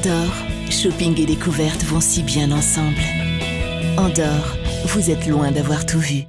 Andorre, shopping et découverte vont si bien ensemble. Andorre, vous êtes loin d'avoir tout vu.